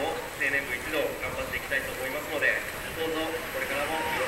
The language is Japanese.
を青年部一同頑張っていきたいと思いますのでどうぞこれからもよろしくお願いします。